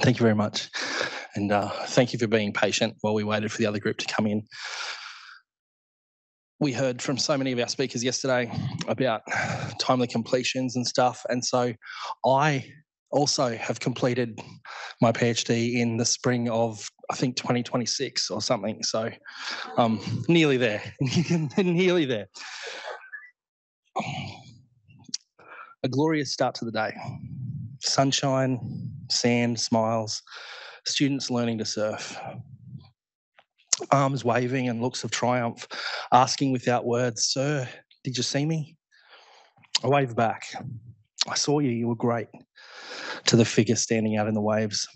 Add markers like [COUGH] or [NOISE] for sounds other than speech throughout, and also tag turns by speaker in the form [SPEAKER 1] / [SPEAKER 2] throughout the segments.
[SPEAKER 1] Thank you very much. And uh, thank you for being patient while we waited for the other group to come in. We heard from so many of our speakers yesterday about timely completions and stuff. And so I also have completed my PhD in the spring of, I think, 2026 or something. So um, nearly there, [LAUGHS] nearly there. A glorious start to the day. Sunshine, sand, smiles, students learning to surf. Arms waving and looks of triumph, asking without words, Sir, did you see me? I wave back. I saw you, you were great. To the figure standing out in the waves.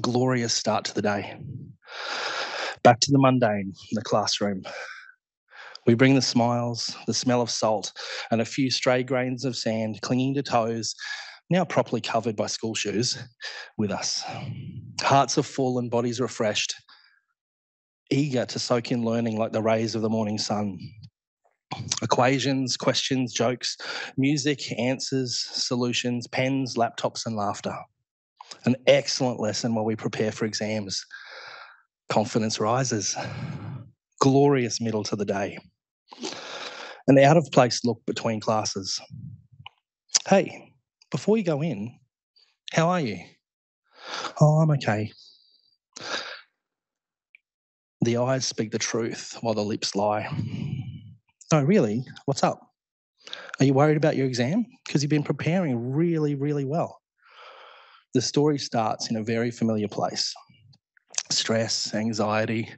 [SPEAKER 1] Glorious start to the day. Back to the mundane, the classroom. We bring the smiles, the smell of salt, and a few stray grains of sand clinging to toes now properly covered by school shoes, with us. Hearts are full and bodies refreshed, eager to soak in learning like the rays of the morning sun. Equations, questions, jokes, music, answers, solutions, pens, laptops, and laughter. An excellent lesson while we prepare for exams. Confidence rises. Glorious middle to the day. An out of place look between classes. Hey, before you go in, how are you? Oh, I'm okay. The eyes speak the truth while the lips lie. No, really, what's up? Are you worried about your exam? Because you've been preparing really, really well. The story starts in a very familiar place stress, anxiety,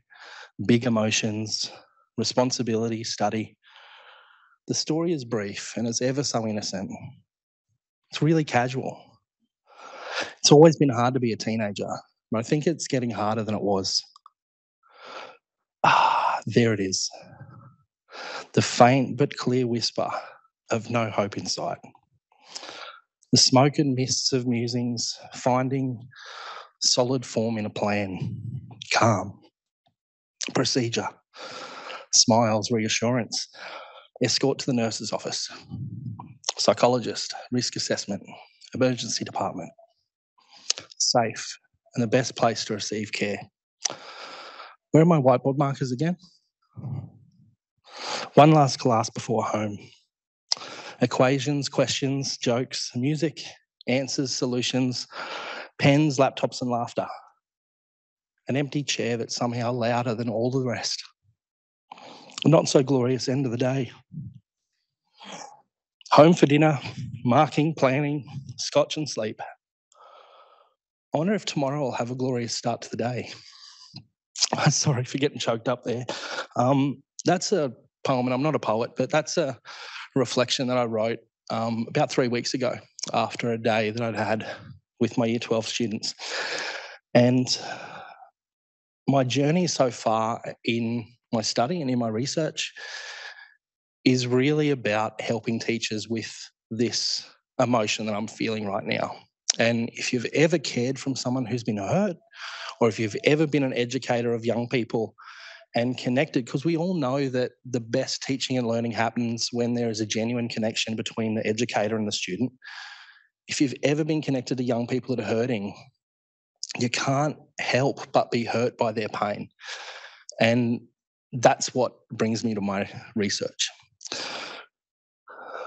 [SPEAKER 1] big emotions, responsibility, study. The story is brief and it's ever so innocent. It's really casual. It's always been hard to be a teenager, but I think it's getting harder than it was. Ah, there it is. The faint but clear whisper of no hope in sight. The smoke and mists of musings finding solid form in a plan, calm, procedure, smiles, reassurance, escort to the nurse's office, psychologist, risk assessment, emergency department, safe, and the best place to receive care. Where are my whiteboard markers again? One last class before home. Equations, questions, jokes, music, answers, solutions, pens, laptops, and laughter. An empty chair that's somehow louder than all the rest. A not so glorious end of the day. Home for dinner, marking, planning, scotch and sleep. I wonder if tomorrow I'll have a glorious start to the day. [LAUGHS] Sorry for getting choked up there. Um, that's a poem, and I'm not a poet, but that's a reflection that I wrote um, about three weeks ago after a day that I'd had with my year 12 students. And my journey so far in my study and in my research is really about helping teachers with this emotion that I'm feeling right now. And if you've ever cared from someone who's been hurt, or if you've ever been an educator of young people and connected, because we all know that the best teaching and learning happens when there is a genuine connection between the educator and the student. If you've ever been connected to young people that are hurting, you can't help but be hurt by their pain. And that's what brings me to my research.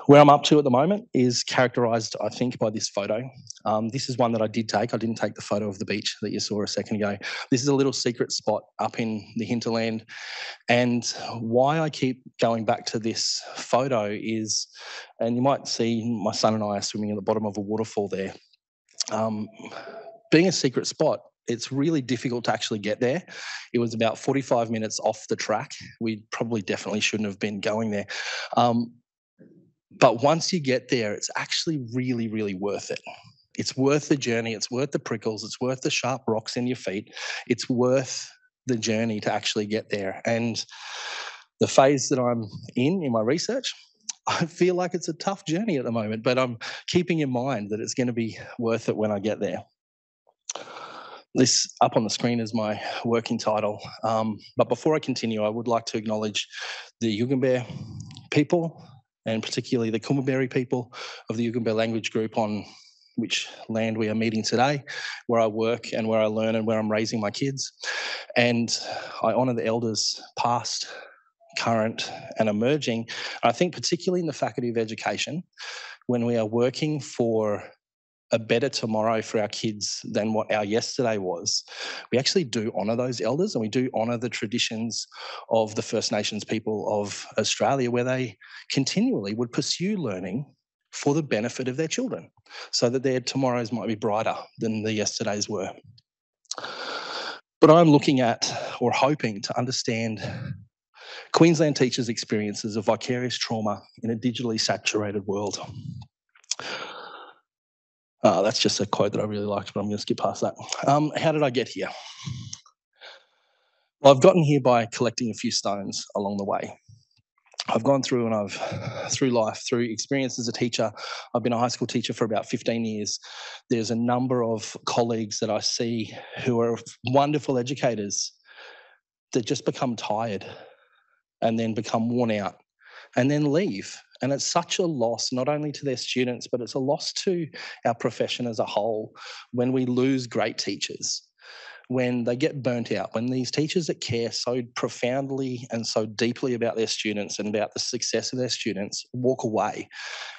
[SPEAKER 1] Where I'm up to at the moment is characterized, I think, by this photo. Um, this is one that I did take. I didn't take the photo of the beach that you saw a second ago. This is a little secret spot up in the hinterland. And why I keep going back to this photo is, and you might see my son and I are swimming at the bottom of a waterfall there. Um, being a secret spot, it's really difficult to actually get there. It was about 45 minutes off the track. We probably definitely shouldn't have been going there. Um, but once you get there, it's actually really, really worth it. It's worth the journey. It's worth the prickles. It's worth the sharp rocks in your feet. It's worth the journey to actually get there. And the phase that I'm in in my research, [LAUGHS] I feel like it's a tough journey at the moment, but I'm keeping in mind that it's going to be worth it when I get there. This up on the screen is my working title. Um, but before I continue, I would like to acknowledge the Yugambeh people and particularly the Kombumerri people of the Yugambeh language group on which land we are meeting today, where I work and where I learn and where I'm raising my kids. And I honour the elders past, current, and emerging. I think, particularly in the Faculty of Education, when we are working for a better tomorrow for our kids than what our yesterday was, we actually do honour those elders and we do honour the traditions of the First Nations people of Australia, where they continually would pursue learning for the benefit of their children so that their tomorrows might be brighter than the yesterdays were. But I'm looking at or hoping to understand Queensland teachers' experiences of vicarious trauma in a digitally saturated world. Uh, that's just a quote that I really liked, but I'm going to skip past that. Um, how did I get here? Well, I've gotten here by collecting a few stones along the way. I've gone through and I've through life, through experience as a teacher. I've been a high school teacher for about 15 years. There's a number of colleagues that I see who are wonderful educators that just become tired and then become worn out and then leave. And it's such a loss, not only to their students, but it's a loss to our profession as a whole when we lose great teachers when they get burnt out, when these teachers that care so profoundly and so deeply about their students and about the success of their students walk away.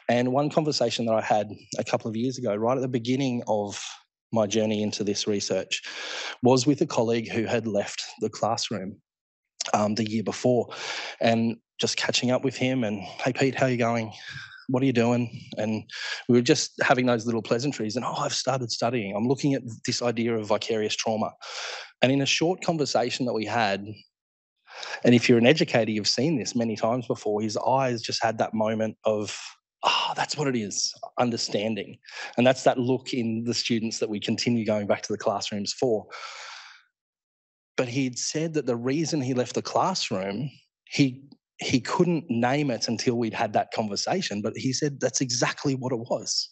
[SPEAKER 1] And one conversation that I had a couple of years ago, right at the beginning of my journey into this research, was with a colleague who had left the classroom um, the year before and just catching up with him and, hey, Pete, how are you going? what are you doing? And we were just having those little pleasantries. And oh, I've started studying. I'm looking at this idea of vicarious trauma. And in a short conversation that we had, and if you're an educator, you've seen this many times before, his eyes just had that moment of, oh, that's what it is, understanding. And that's that look in the students that we continue going back to the classrooms for. But he'd said that the reason he left the classroom, he he couldn't name it until we'd had that conversation, but he said that's exactly what it was.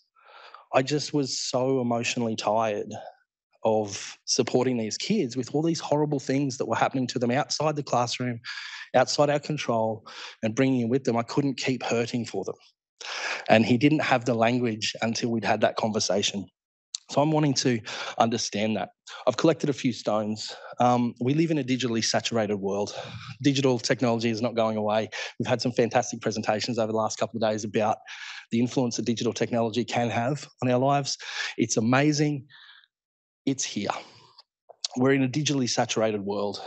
[SPEAKER 1] I just was so emotionally tired of supporting these kids with all these horrible things that were happening to them outside the classroom, outside our control, and bringing it with them. I couldn't keep hurting for them. And he didn't have the language until we'd had that conversation. So I'm wanting to understand that. I've collected a few stones. Um, we live in a digitally saturated world. Digital technology is not going away. We've had some fantastic presentations over the last couple of days about the influence that digital technology can have on our lives. It's amazing. It's here. We're in a digitally saturated world.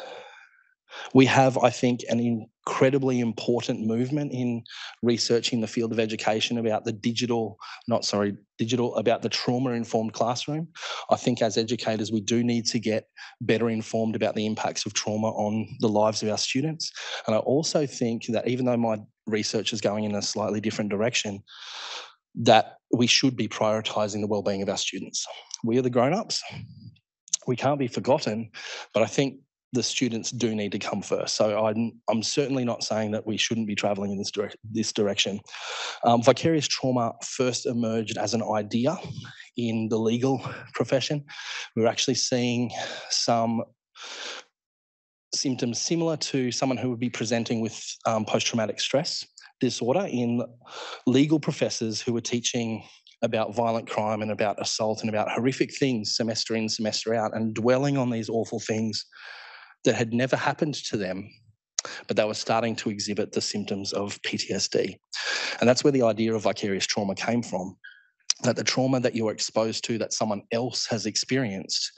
[SPEAKER 1] We have, I think, an incredibly important movement in researching the field of education about the digital, not sorry, digital, about the trauma informed classroom. I think as educators, we do need to get better informed about the impacts of trauma on the lives of our students. And I also think that even though my research is going in a slightly different direction, that we should be prioritising the well-being of our students. We are the grown-ups. We can't be forgotten, but I think the students do need to come first. So I'm, I'm certainly not saying that we shouldn't be travelling in this, direct, this direction. Um, vicarious trauma first emerged as an idea in the legal profession. We we're actually seeing some symptoms similar to someone who would be presenting with um, post-traumatic stress disorder in legal professors who were teaching about violent crime and about assault and about horrific things semester in, semester out, and dwelling on these awful things that had never happened to them, but they were starting to exhibit the symptoms of PTSD. And that's where the idea of vicarious trauma came from that the trauma that you're exposed to that someone else has experienced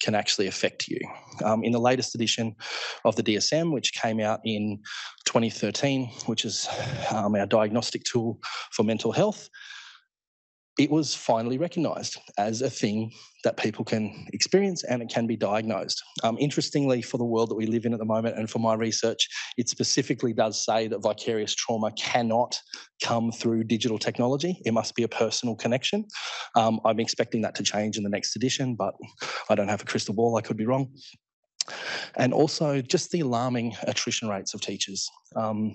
[SPEAKER 1] can actually affect you. Um, in the latest edition of the DSM, which came out in 2013, which is um, our diagnostic tool for mental health, it was finally recognised as a thing that people can experience and it can be diagnosed. Um, interestingly, for the world that we live in at the moment and for my research, it specifically does say that vicarious trauma cannot come through digital technology. It must be a personal connection. Um, I'm expecting that to change in the next edition, but I don't have a crystal ball, I could be wrong. And also just the alarming attrition rates of teachers. Um,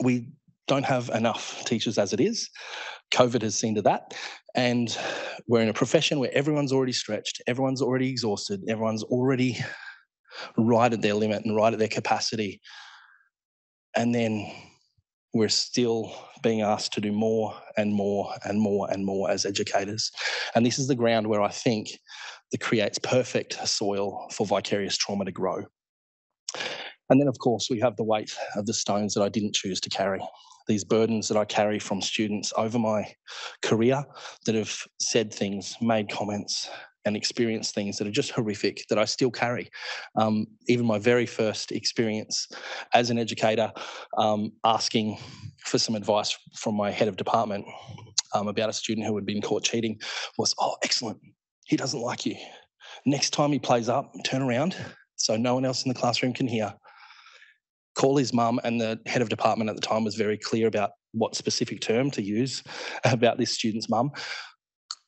[SPEAKER 1] we don't have enough teachers as it is. COVID has seen to that. And we're in a profession where everyone's already stretched, everyone's already exhausted, everyone's already right at their limit and right at their capacity. And then we're still being asked to do more and more and more and more as educators. And this is the ground where I think that creates perfect soil for vicarious trauma to grow. And then, of course, we have the weight of the stones that I didn't choose to carry. These burdens that I carry from students over my career that have said things, made comments, and experienced things that are just horrific that I still carry. Um, even my very first experience as an educator, um, asking for some advice from my head of department um, about a student who had been caught cheating was, oh, excellent. He doesn't like you. Next time he plays up, turn around so no one else in the classroom can hear call his mum, and the head of department at the time was very clear about what specific term to use [LAUGHS] about this student's mum.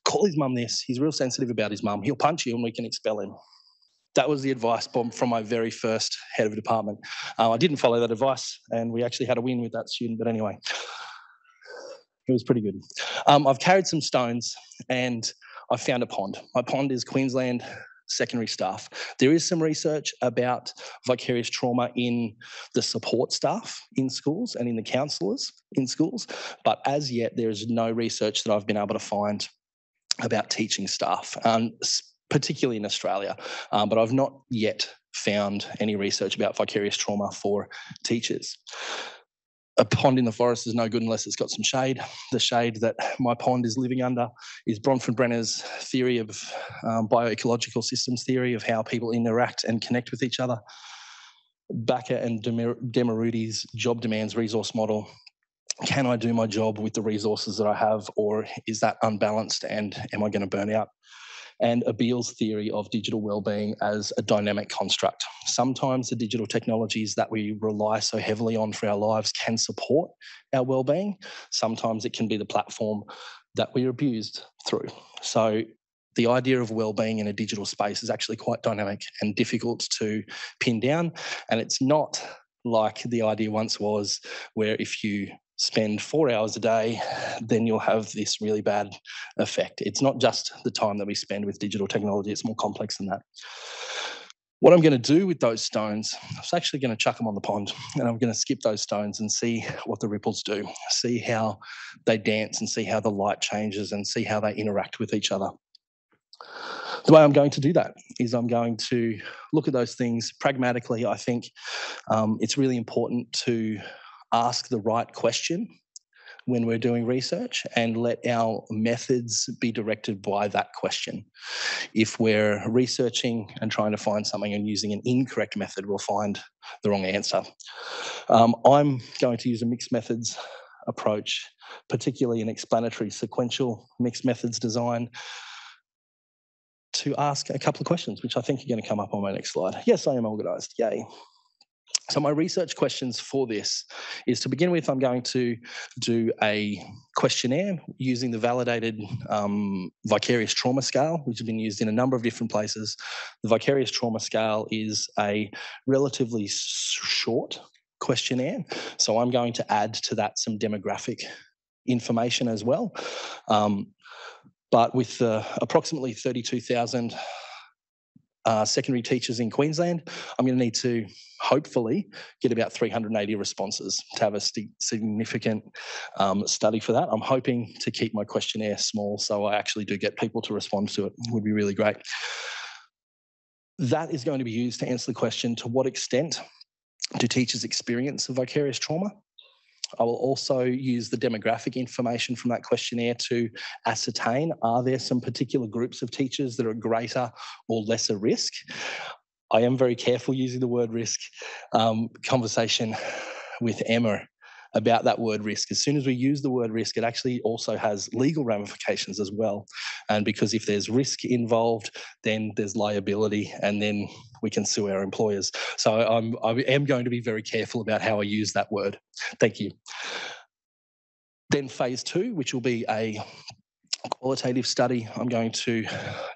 [SPEAKER 1] Call his mum this. He's real sensitive about his mum. He'll punch you and we can expel him. That was the advice from my very first head of department. Uh, I didn't follow that advice, and we actually had a win with that student. But anyway, it was pretty good. Um, I've carried some stones, and I found a pond. My pond is Queensland secondary staff. There is some research about vicarious trauma in the support staff in schools and in the counsellors in schools, but as yet there is no research that I've been able to find about teaching staff, um, particularly in Australia. Um, but I've not yet found any research about vicarious trauma for teachers a pond in the forest is no good unless it's got some shade. The shade that my pond is living under is Bronfenbrenner's theory of um, bioecological systems theory of how people interact and connect with each other. Bakker and Demerouti's job demands resource model. Can I do my job with the resources that I have, or is that unbalanced and am I going to burn out? And Abeele's theory of digital well-being as a dynamic construct. Sometimes the digital technologies that we rely so heavily on for our lives can support our well-being. Sometimes it can be the platform that we're abused through. So the idea of well-being in a digital space is actually quite dynamic and difficult to pin down and it's not like the idea once was where if you spend four hours a day, then you'll have this really bad effect. It's not just the time that we spend with digital technology, it's more complex than that. What I'm going to do with those stones, I'm actually going to chuck them on the pond and I'm going to skip those stones and see what the ripples do, see how they dance and see how the light changes and see how they interact with each other. The way I'm going to do that is I'm going to look at those things pragmatically. I think um, it's really important to ask the right question when we're doing research and let our methods be directed by that question. If we're researching and trying to find something and using an incorrect method, we'll find the wrong answer. Um, I'm going to use a mixed methods approach, particularly an explanatory sequential mixed methods design to ask a couple of questions, which I think are going to come up on my next slide. Yes, I am organised. Yay. So my research questions for this is to begin with, I'm going to do a questionnaire using the validated um, vicarious trauma scale, which has been used in a number of different places. The vicarious trauma scale is a relatively short questionnaire. So I'm going to add to that some demographic information as well. Um, but with approximately 32,000 uh, secondary teachers in Queensland, I'm going to need to hopefully get about 380 responses to have a st- significant um, study for that. I'm hoping to keep my questionnaire small so I actually do get people to respond to it. it would be really great. That is going to be used to answer the question to what extent do teachers experience vicarious trauma? I will also use the demographic information from that questionnaire to ascertain are there some particular groups of teachers that are greater or lesser risk. I am very careful using the word risk. Um, conversation with Emma about that word risk. As soon as we use the word risk, it actually also has legal ramifications as well. And because if there's risk involved, then there's liability, and then we can sue our employers. So I'm, I am going to be very careful about how I use that word. Thank you. Then phase two, which will be a qualitative study, I'm going to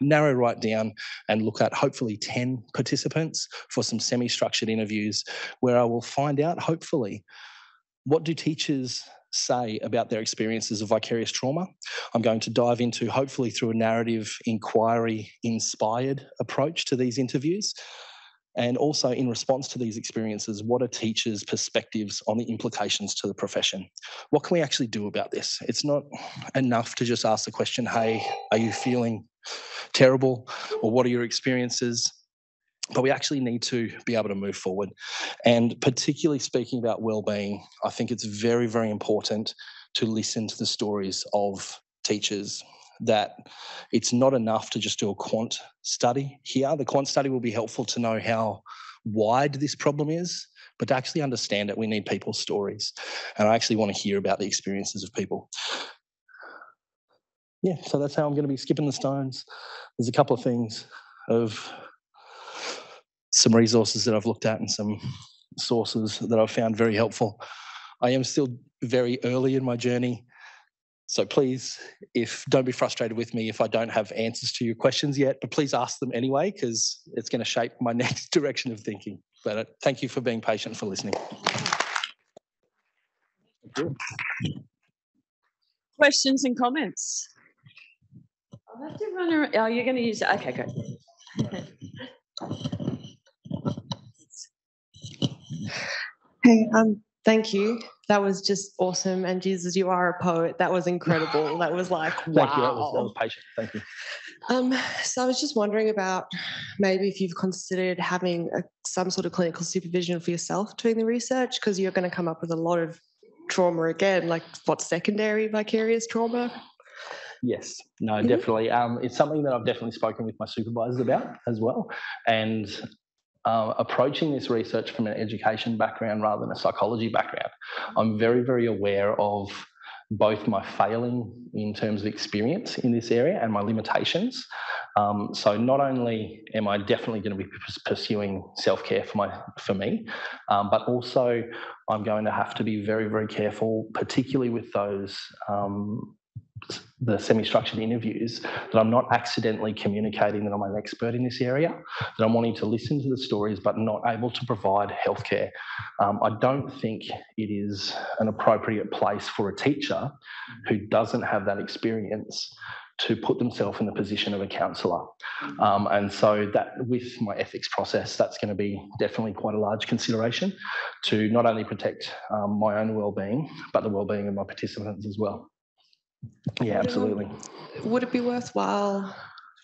[SPEAKER 1] narrow right down and look at hopefully 10 participants for some semi structured interviews where I will find out, hopefully, what do teachers say about their experiences of vicarious trauma? I'm going to dive into, hopefully, through a narrative inquiry inspired approach to these interviews. And also, in response to these experiences, what are teachers' perspectives on the implications to the profession? What can we actually do about this? It's not enough to just ask the question, hey, are you feeling terrible? Or what are your experiences? But we actually need to be able to move forward. And particularly speaking about well-being, I think it's very, very important to listen to the stories of teachers that it's not enough to just do a quant study here. The quant study will be helpful to know how wide this problem is, but to actually understand it, we need people's stories. And I actually want to hear about the experiences of people. Yeah, so that's how I'm going to be skipping the stones. There's a couple of things of some resources that I've looked at and some sources that I've found very helpful. I am still very early in my journey. So please, if don't be frustrated with me if I don't have answers to your questions yet, but please ask them anyway because it's going to shape my [LAUGHS] next direction of thinking. But uh, thank you for being patient for listening.
[SPEAKER 2] Questions and comments. I'll have to run around. Oh, you're going to use it. Okay, good.
[SPEAKER 3] Hey, um, thank you. That was just awesome. And Jesus, you are a poet. That was incredible. that was like, wow. [LAUGHS]
[SPEAKER 1] Thank you. That was, that was patient. Thank you.
[SPEAKER 3] Um, so I was just wondering about maybe if you've considered having a, some sort of clinical supervision for yourself doing the research, because you're going to come up with a lot of trauma again, like what secondary vicarious trauma?
[SPEAKER 1] Yes, no, mm-hmm. definitely. Um, it's something that I've definitely spoken with my supervisors about as well. And uh, approaching this research from an education background rather than a psychology background, I'm very, very aware of both my failing in terms of experience in this area and my limitations. Um, so not only am I definitely going to be pursuing self-care for my for me, um, but also I'm going to have to be very very careful, particularly with those um, the semi-structured interviews that I'm not accidentally communicating that I'm an expert in this area, that I'm wanting to listen to the stories but not able to provide healthcare. Um, I don't think it is an appropriate place for a teacher who doesn't have that experience to put themselves in the position of a counsellor. Um, and so that with my ethics process, that's going to be definitely quite a large consideration to not only protect um, my own well-being, but the well-being of my participants as well. Yeah, absolutely.
[SPEAKER 3] Would it be worthwhile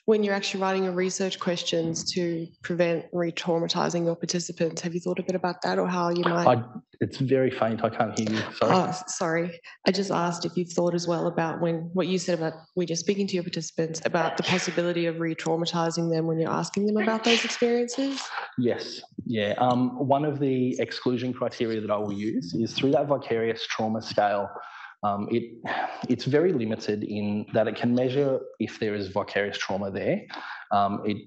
[SPEAKER 3] when you're actually writing your research questions to prevent re-traumatizing your participants? Have you thought a bit about that, or how you might?
[SPEAKER 1] I, it's very faint. I can't hear you. Sorry.
[SPEAKER 3] Oh, sorry. I just asked if you've thought as well about when what you said about when you're speaking to your participants about the possibility of re-traumatizing them when you're asking them about those experiences.
[SPEAKER 1] Yes. Yeah. Um, one of the exclusion criteria that I will use is through that vicarious trauma scale um, it, it's very limited in that it can measure if there is vicarious trauma there. Um, it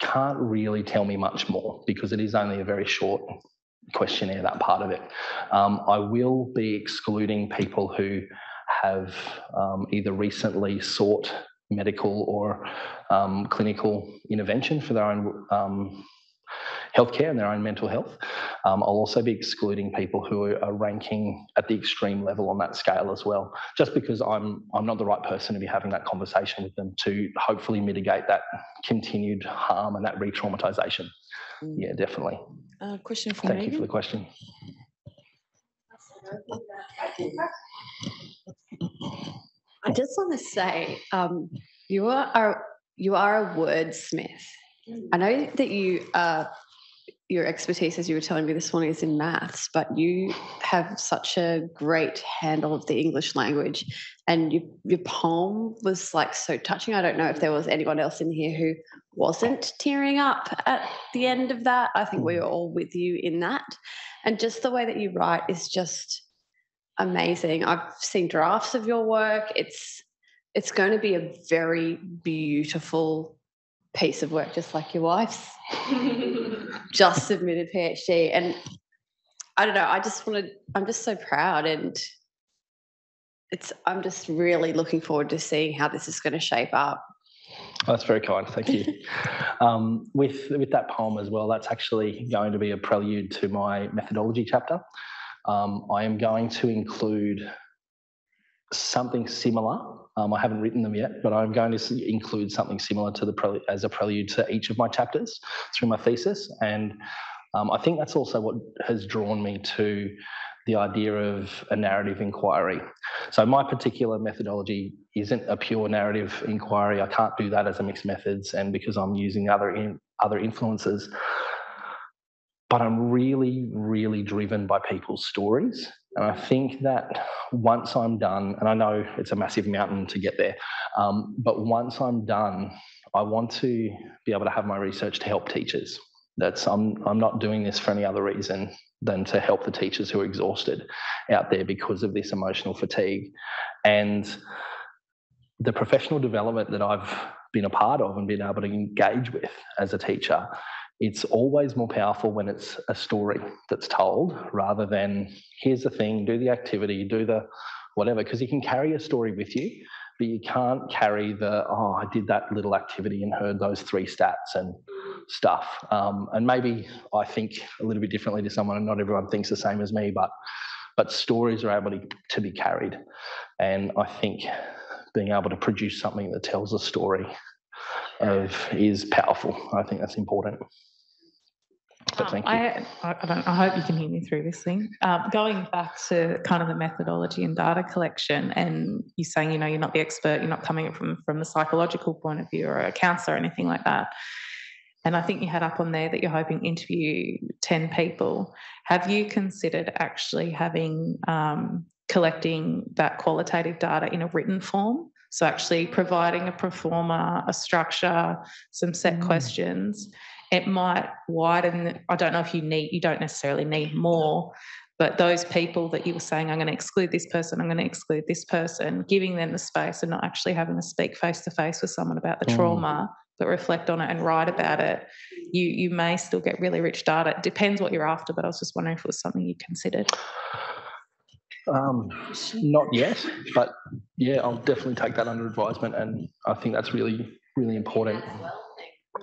[SPEAKER 1] can't really tell me much more because it is only a very short questionnaire, that part of it. Um, I will be excluding people who have um, either recently sought medical or um, clinical intervention for their own um, healthcare and their own mental health. Um, I'll also be excluding people who are ranking at the extreme level on that scale as well, just because I'm I'm not the right person to be having that conversation with them to hopefully mitigate that continued harm and that re-traumatization. Mm. Yeah, definitely.
[SPEAKER 2] Uh, question for
[SPEAKER 1] Thank
[SPEAKER 2] Megan.
[SPEAKER 1] you for the question.
[SPEAKER 4] I just want to say, um, you are you are a wordsmith. I know that you are your expertise, as you were telling me this morning, is in maths, but you have such a great handle of the English language. And your, your poem was like so touching. I don't know if there was anyone else in here who wasn't tearing up at the end of that. I think we were all with you in that. And just the way that you write is just amazing. I've seen drafts of your work. It's it's going to be a very beautiful piece of work, just like your wife's [LAUGHS] just submitted PhD. And I don't know, I just wanted, I'm just so proud and it's, I'm just really looking forward to seeing how this is going to shape up.
[SPEAKER 1] Oh, that's very kind. Thank you. [LAUGHS] um, with with that poem as well, that's actually going to be a prelude to my methodology chapter. Um, I am going to include something similar Um, I haven't written them yet, but I'm going to include something similar to the prelu- as a prelude to each of my chapters through my thesis. And um, I think that's also what has drawn me to the idea of a narrative inquiry. So my particular methodology isn't a pure narrative inquiry. I can't do that as a mixed methods, and because I'm using other in, other influences. But I'm really, really driven by people's stories. And I think that once I'm done, and I know it's a massive mountain to get there, um, but once I'm done, I want to be able to have my research to help teachers. That's I'm I'm not doing this for any other reason than to help the teachers who are exhausted out there because of this emotional fatigue. And the professional development that I've been a part of and been able to engage with as a teacher, it's always more powerful when it's a story that's told rather than here's the thing, do the activity, do the whatever, because you can carry a story with you, but you can't carry the, oh, I did that little activity and heard those three stats and stuff. Um, and maybe I think a little bit differently to someone, and not everyone thinks the same as me, but but stories are able to, to be carried. And I think being able to produce something that tells a story of is powerful. I think that's important. But
[SPEAKER 5] Um,
[SPEAKER 1] thank you.
[SPEAKER 5] I, I, I don't, I hope you can hear me through this thing. Um, going back to kind of the methodology and data collection, and you saying, you know, you're not the expert, you're not coming from from the psychological point of view or a counsellor or anything like that. And I think you had up on there that you're hoping to interview 10 people. Have you considered actually having um, collecting that qualitative data in a written form? So actually providing a proforma, a structure, some set
[SPEAKER 3] Mm.
[SPEAKER 5] questions. It might widen. I don't know if you need. You don't necessarily need more, but those people that you were saying, I'm going to exclude this person. I'm going to exclude this person. Giving them the space and not actually having to speak face to face with someone about the
[SPEAKER 1] Mm.
[SPEAKER 5] trauma, but reflect on it and write about it. You you may still get really rich data. It depends what you're after, but I was just wondering if it was something you considered.
[SPEAKER 1] Um, not yet, but yeah, I'll definitely take that under advisement, and I think that's really, really important.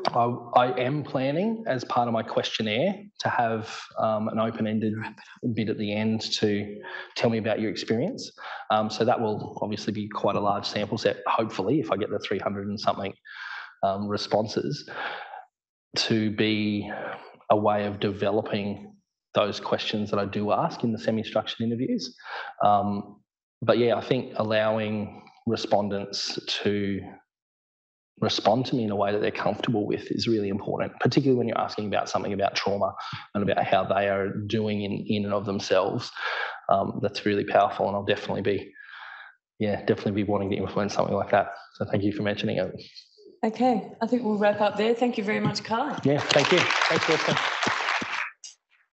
[SPEAKER 1] I, I am planning as part of my questionnaire to have um, an open-ended bit at the end to tell me about your experience. Um, so that will obviously be quite a large sample set. Hopefully, if I get the 300 and something um, responses, to be a way of developing those questions that I do ask in the semi-structured interviews. Um, but yeah, I think allowing respondents to respond to me in a way that they're comfortable with is really important, particularly when you're asking about something about trauma and about how they are doing in, in and of themselves. Um, that's really powerful, and I'll definitely be, yeah, definitely be wanting to influence something like that. So thank you for mentioning it.
[SPEAKER 2] Okay, I think we'll wrap up there. Thank you very much, Kai.
[SPEAKER 1] Yeah, thank you. Thanks, Wilson.